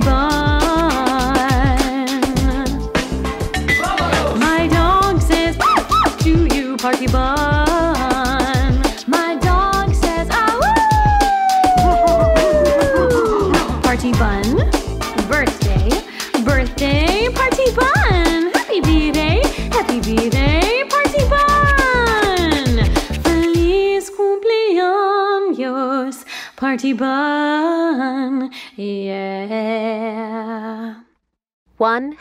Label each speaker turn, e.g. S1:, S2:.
S1: bun. My dog says, to you, Parteeban. My dog says, oh, woo! Parteeban. Birthday, birthday, Parteeban. Happy birthday, happy birthday, Parteeban. Feliz cumpleaños, Parteeban. Yeah. One